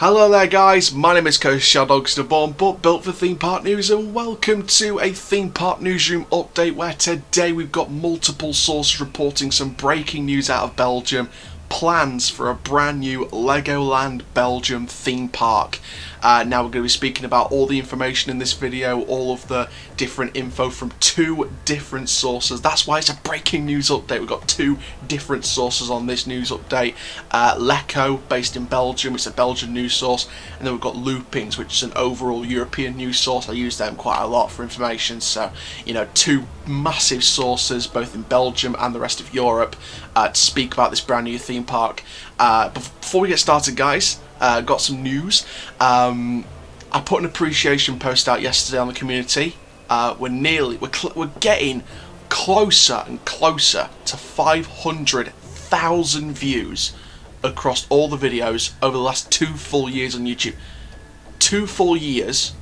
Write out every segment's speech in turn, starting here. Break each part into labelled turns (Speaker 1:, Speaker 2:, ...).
Speaker 1: Hello there guys, my name is Coach Shadows Born, but built for theme park news and welcome to a theme park newsroom update where today we've got multiple sources reporting some breaking news out of Belgium plans for a brand new Legoland Belgium theme park. Uh, now we're going to be speaking about all the information in this video, all of the different info from two different sources. That's why it's a breaking news update. We've got two different sources on this news update. Uh, L'Echo, based in Belgium, it's a Belgian news source. And then we've got Looopings, which is an overall European news source. I use them quite a lot for information. So, you know, two massive sources, both in Belgium and the rest of Europe, uh, to speak about this brand new theme park. Uh, before we get started, guys, uh, got some news. Um, I put an appreciation post out yesterday on the community. Uh, we're nearly, we're, we're getting closer and closer to 500,000 views across all the videos over the last two full years on YouTube. Two full years,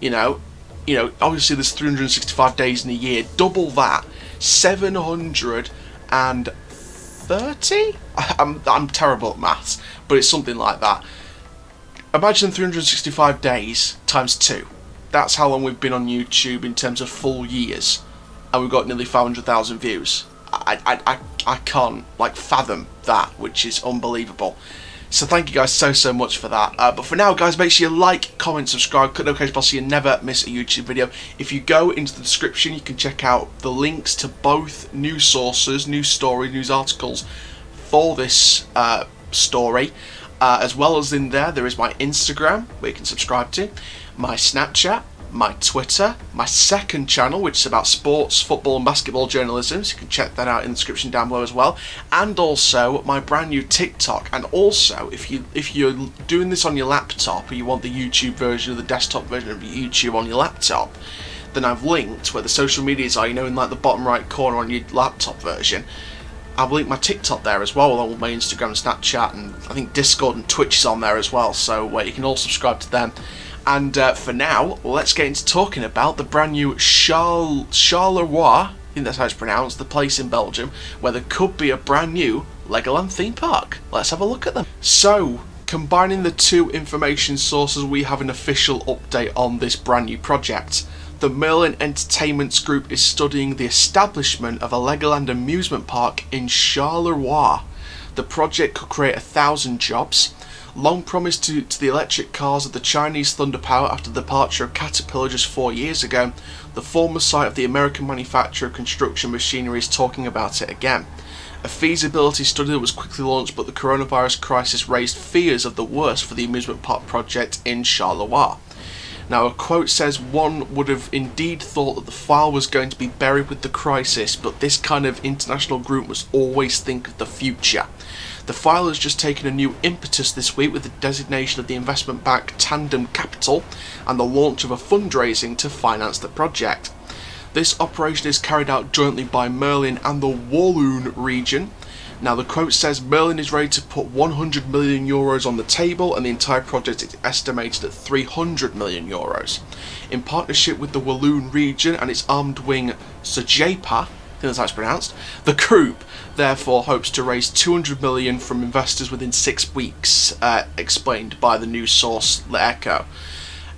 Speaker 1: you know, you know, obviously there's 365 days in a year. Double that, 730. I'm I'm terrible at maths, but it's something like that. Imagine 365 days times two. That's how long we've been on YouTube in terms of full years, and we've got nearly 500,000 views. I, I, I, I can't like fathom that, which is unbelievable. So thank you guys so, so much for that. Uh, but for now, guys, make sure you like, comment, subscribe, click the notification bell so you never miss a YouTube video. If you go into the description, you can check out the links to both news sources, news stories, news articles for this uh, story. Uh, as well as in there, there is my Instagram, where you can subscribe to, my Snapchat, my Twitter, my second channel, which is about sports, football, and basketball journalism. So you can check that out in the description down below as well. And also my brand new TikTok. And also, if you if you're doing this on your laptop, or you want the YouTube version or the desktop version of YouTube on your laptop, then I've linked where the social medias are. You know, in like the bottom right corner on your laptop version. I've linked my TikTok there as well, along with my Instagram, Snapchat, and I think Discord and Twitch is on there as well. So uh, you can all subscribe to them. And uh, for now, let's get into talking about the brand new Charles Charleroi, I think that's how it's pronounced, the place in Belgium, where there could be a brand new Legoland theme park. Let's have a look at them. So, combining the two information sources, we have an official update on this brand new project. The Merlin Entertainments Group is studying the establishment of a Legoland amusement park in Charleroi. The project could create a thousand jobs, long promised to, to the electric cars of the Chinese Thunder Power after the departure of Caterpillar just four years ago, the former site of the American manufacturer of construction machinery is talking about it again. A feasibility study was quickly launched, but the coronavirus crisis raised fears of the worst for the amusement park project in Charleroi. Now, a quote says, One would have indeed thought that the file was going to be buried with the crisis, but this kind of international group must always think of the future. The file has just taken a new impetus this week with the designation of the investment bank Tandem Capital and the launch of a fundraising to finance the project. This operation is carried out jointly by Merlin and the Walloon region. Now the quote says Merlin is ready to put 100 million euros on the table and the entire project is estimated at 300 million euros. In partnership with the Walloon region and its armed wing Sogepa, I think that's how it's pronounced. The group therefore hopes to raise 200 million from investors within six weeks, uh, explained by the news source Le Echo.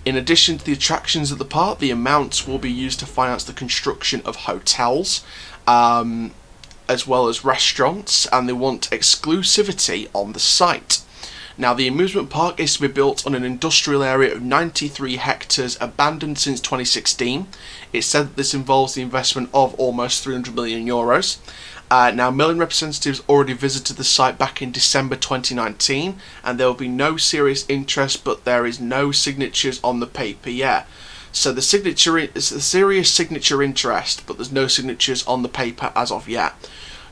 Speaker 1: In addition to the attractions at the park, the amounts will be used to finance the construction of hotels, um, as well as restaurants, and they want exclusivity on the site. Now, the amusement park is to be built on an industrial area of 93 hectares, abandoned since 2016. It's said that this involves the investment of almost 300 million euros. Uh, now, Merlin representatives already visited the site back in December 2019, and there will be no serious interest, but there is no signatures on the paper yet. So the signature is a serious signature interest, but there's no signatures on the paper as of yet.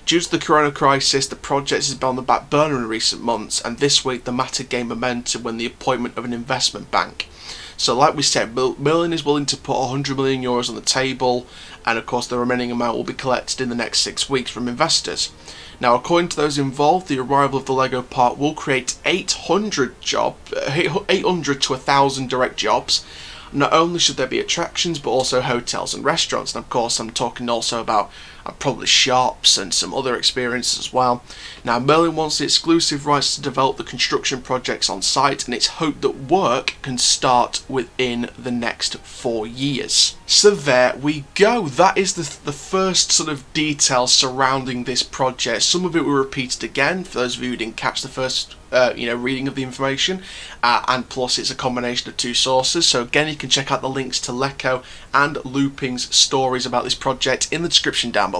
Speaker 1: Due to the corona crisis, the project has been on the back burner in recent months, and this week the matter gained momentum when the appointment of an investment bank. So, like we said, Merlin is willing to put 100 million euros on the table, and of course, the remaining amount will be collected in the next six weeks from investors. Now, according to those involved, the arrival of the Lego Park will create 800 job, 800 to 1,000 direct jobs, not only should there be attractions but also hotels and restaurants and of course I'm talking also about and probably shops and some other experience as well. Now, Merlin wants the exclusive rights to develop the construction projects on site, and it's hoped that work can start within the next four years. So there we go. That is the, the first sort of detail surrounding this project. Some of it were repeated again for those of you who didn't catch the first uh, you know reading of the information uh, and plus it's a combination of two sources so again you can check out the links to L'Echo and Looopings' stories about this project in the description down below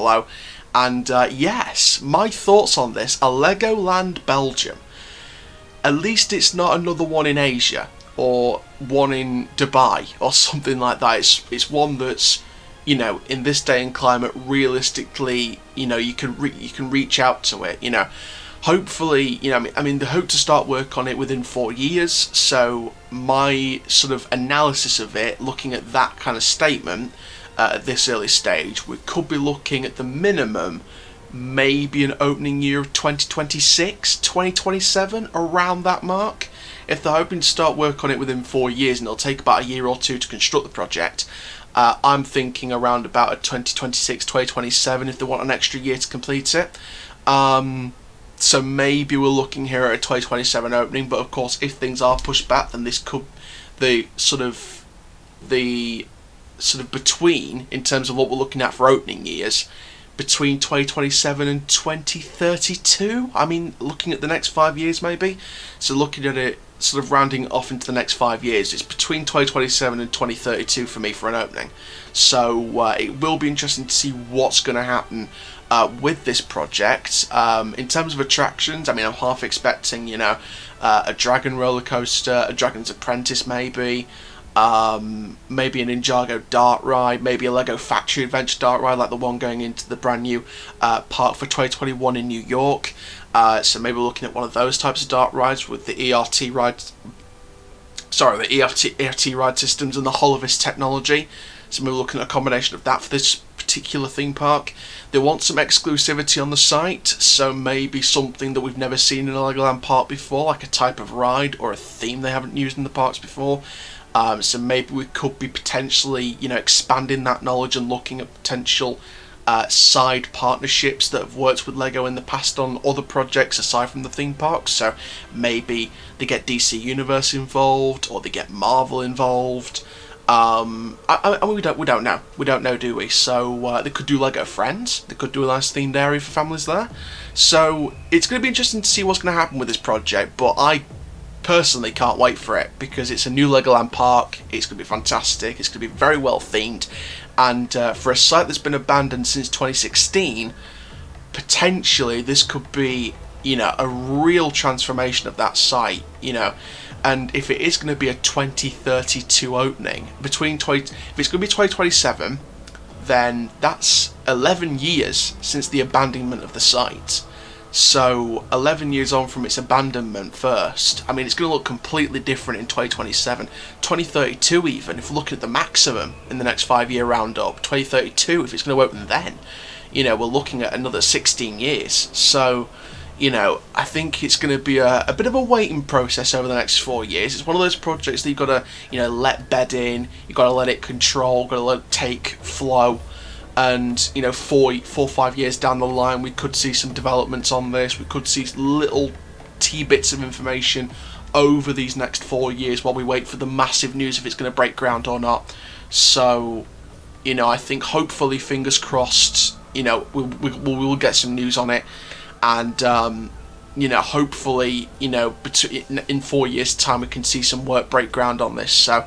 Speaker 1: and uh, yes my thoughts on this a Legoland Belgium. At least it's not another one in Asia or one in Dubai or something like that. It's, it's one that's you know in this day and climate realistically you know you can you can reach out to it you know. Hopefully, you know, I mean, I mean, they hope to start work on it within four years. So my sort of analysis of it, looking at that kind of statement at this early stage, we could be looking at the minimum maybe an opening year of 2026, 2027, around that mark. If they're hoping to start work on it within four years and it'll take about a year or two to construct the project, uh, I'm thinking around about a 2026, 2027 if they want an extra year to complete it. Um, so maybe we're looking here at a 2027 opening, but of course, if things are pushed back, then this could the sort of the sort of between in terms of what we're looking at for opening years between 2027 and 2032. I mean, looking at the next five years, maybe. So looking at it, sort of rounding off into the next five years, it's between 2027 and 2032 for me for an opening. So uh, it will be interesting to see what's going to happen uh, with this project. Um, in terms of attractions, I mean, I'm half expecting, you know, uh, a Dragon roller coaster, a Dragon's Apprentice, maybe. Um, maybe an Ninjago dark ride, maybe a Lego Factory Adventure dark ride like the one going into the brand new uh, park for 2021 in New York. Uh, so maybe we're looking at one of those types of dark rides with the ETF ride, sorry, the ETF, ETF ride systems and the Holovis technology. So maybe we're looking at a combination of that for this particular theme park. They want some exclusivity on the site, so maybe something that we've never seen in a Legoland park before, like a type of ride or a theme they haven't used in the parks before. Um, so maybe we could be potentially, you know, expanding that knowledge and looking at potential uh, side partnerships that have worked with Lego in the past on other projects aside from the theme parks. So maybe they get DC Universe involved or they get Marvel involved. Um, I, I, we don't we don't know we don't know do we? So uh, they could do Lego Friends. They could do a nice themed area for families there. So it's going to be interesting to see what's going to happen with this project. But I personally can't wait for it because it's a new Legoland park. It's going to be fantastic. It's going to be very well themed, and uh, for a site that's been abandoned since 2016, potentially this could be you know a real transformation of that site. You know and if it is going to be a 2032 opening between 20 if it's going to be 2027 then that's 11 years since the abandonment of the site so 11 years on from its abandonment first. I mean it's going to look completely different in 2027 2032 even if we're looking at the maximum in the next five year roundup. 2032 if it's going to open then. You know we're looking at another 16 years. So you know, I think it's going to be a, a, bit of a waiting process over the next four years. It's one of those projects that you've got to, you know, let bed in, you've got to let it control, got to let it take flow. And, you know, four, four, five years down the line, we could see some developments on this. We could see little t bits of information over these next four years while we wait for the massive news if it's going to break ground or not. So, you know, I think hopefully, fingers crossed, you know, we, we, we will get some news on it and um, you know hopefully you know in four years time we can see some work break ground on this so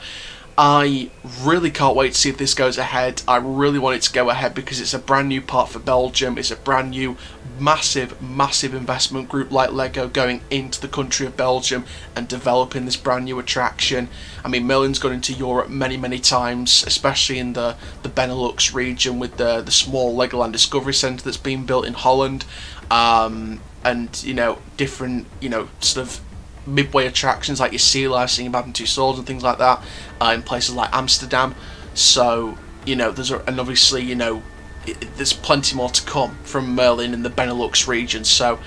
Speaker 1: I really can't wait to see if this goes ahead. I really want it to go ahead because it's a brand new part for Belgium. It's a brand new, massive, massive investment group like Lego going into the country of Belgium and developing this brand new attraction. I mean, Merlin's gone into Europe many, many times, especially in the, the Benelux region with the, the small Legoland Discovery Centre that's been built in Holland. Um, and, you know, different, you know, sort of midway attractions like your Sea Life, Singing Madame Tussauds and things like that uh, in places like Amsterdam. So you know, there's a, and obviously you know, it, there's plenty more to come from Merlin in the Benelux region. So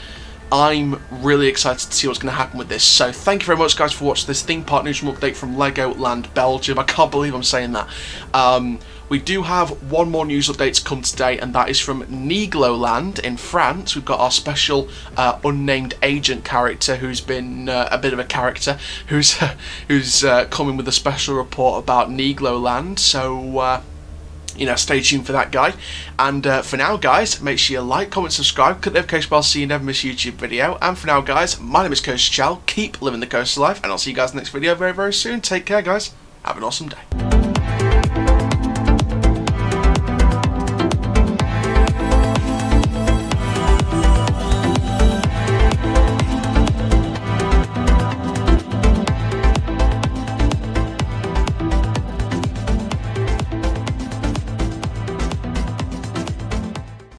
Speaker 1: I'm really excited to see what's going to happen with this. So thank you very much, guys, for watching this theme park newsroom update from Legoland Belgium. I can't believe I'm saying that. Um, we do have one more news update to come today, and that is from Nigloland in France. We've got our special uh, unnamed agent character, who's been uh, a bit of a character, who's who's uh, coming with a special report about Nigloland. So uh, you know, stay tuned for that guy. And uh, for now, guys, make sure you like, comment, subscribe, click the notification bell so you never miss a YouTube video. And for now, guys, my name is Coaster Chall. Keep living the coaster life, and I'll see you guys next video very, very soon. Take care, guys. Have an awesome day.